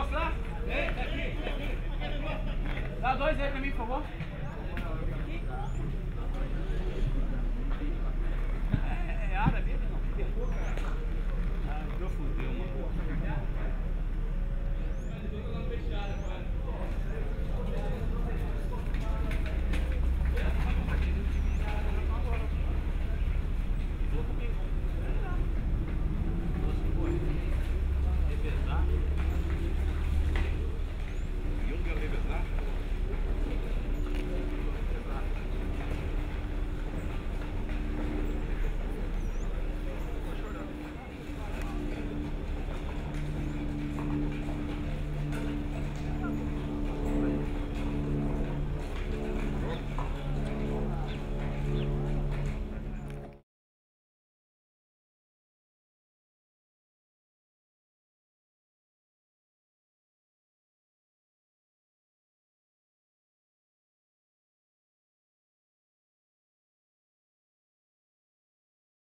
negócio lá? Ei, tá aqui, tá aqui. Dá dois aí pra mim, por favor.